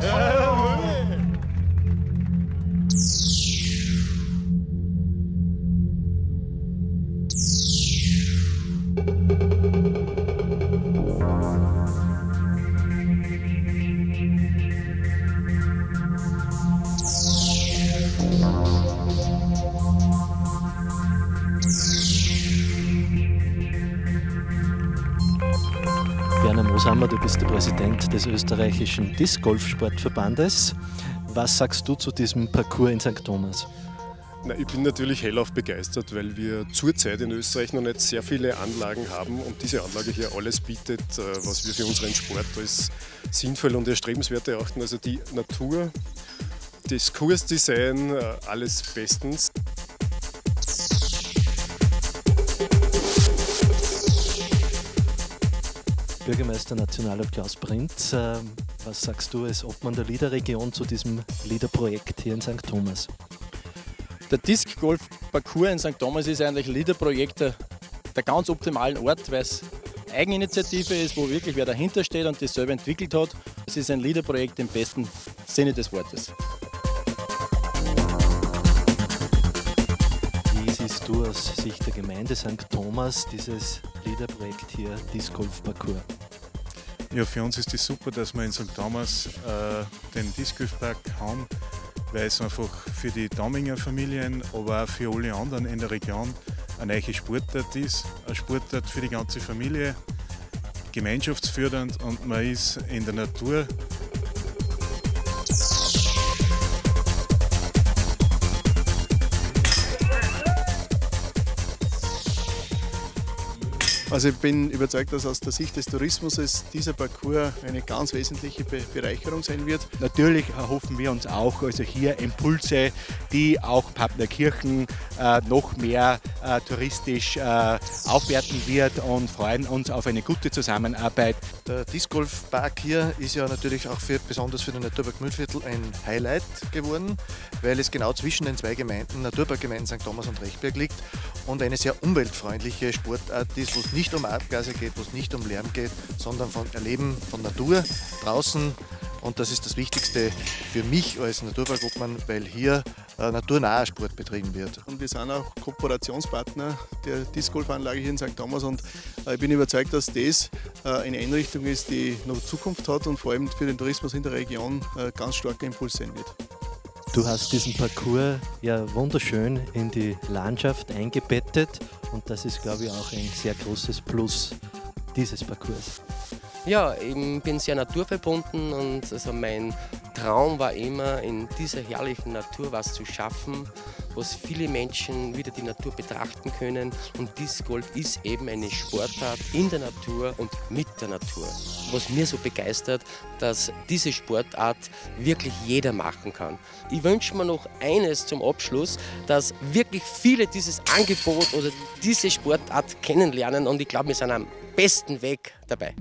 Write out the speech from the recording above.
Thank you. Mosammer, du bist der Präsident des österreichischen Disc Golf Sportverbandes. Was sagst du zu diesem Parcours in St. Thomas? Na, ich bin natürlich hellauf begeistert, weil wir zurzeit in Österreich noch nicht sehr viele Anlagen haben und diese Anlage hier alles bietet, äh, was wir für unseren Sport als sinnvoll und erstrebenswert erachten. Also die Natur, das Kursdesign, äh, alles bestens. Bürgermeister Nationaler Klaus Prinz, äh, was sagst du als Obmann der Liederregion zu diesem Liederprojekt hier in St. Thomas? Der Disc Golf Parcours in St. Thomas ist eigentlich ein Liederprojekt der, der ganz optimalen Ort, weil es Eigeninitiative ist, wo wirklich wer dahinter steht und das selber entwickelt hat. Es ist ein Liederprojekt im besten Sinne des Wortes. Du aus Sicht der Gemeinde St. Thomas dieses Liederprojekt hier, Disc Golf Parcours? Ja, für uns ist es das super, dass wir in St. Thomas äh, den Disc Golf Park haben weil es einfach für die Daminger Familien, aber auch für alle anderen in der Region ein neuer Sportart ist. Ein Sportart für die ganze Familie, gemeinschaftsfördernd und man ist in der Natur Also ich bin überzeugt, dass aus der Sicht des Tourismus dieser Parcours eine ganz wesentliche Bereicherung sein wird. Natürlich erhoffen wir uns auch also hier Impulse, die auch Partnerkirchen äh, noch mehr äh, touristisch äh, aufwerten wird und freuen uns auf eine gute Zusammenarbeit. Der Disc Golf Park hier ist ja natürlich auch für, besonders für den Naturpark Mühlviertel ein Highlight geworden, weil es genau zwischen den zwei Gemeinden, Naturparkgemeinden St. Thomas und Rechberg liegt und eine sehr umweltfreundliche Sportart ist, wo es nicht um Abgase geht, wo es nicht um Lärm geht, sondern von Erleben von Natur draußen. Und das ist das Wichtigste für mich als Naturparkobmann, weil hier äh, naturnaher Sport betrieben wird. Und wir sind auch Kooperationspartner der Disc Golf Anlage hier in St. Thomas und äh, ich bin überzeugt, dass das äh, eine Einrichtung ist, die noch Zukunft hat und vor allem für den Tourismus in der Region äh, ganz starker Impuls sein wird. Du hast diesen Parcours ja wunderschön in die Landschaft eingebettet und das ist, glaube ich, auch ein sehr großes Plus dieses Parcours. Ja, ich bin sehr naturverbunden und also mein Traum war immer, in dieser herrlichen Natur was zu schaffen, was viele Menschen wieder die Natur betrachten können. Und Disc Golf ist eben eine Sportart in der Natur und mit der Natur. Was mir so begeistert, dass diese Sportart wirklich jeder machen kann. Ich wünsche mir noch eines zum Abschluss, dass wirklich viele dieses Angebot oder diese Sportart kennenlernen und ich glaube, wir sind am besten Weg dabei.